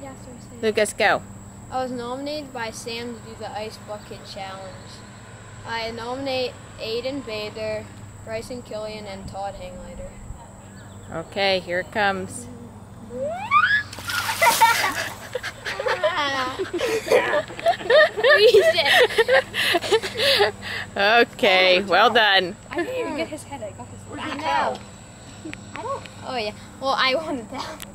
right after I say Lucas, go. I was nominated by Sam to do the Ice Bucket Challenge. I nominate Aiden Bader, Bryson Killian, and Todd Hanglider. Okay, here it comes. okay, oh, well done. I didn't even get his head. I got his. I know. I don't. Oh yeah. Well, I wanted that.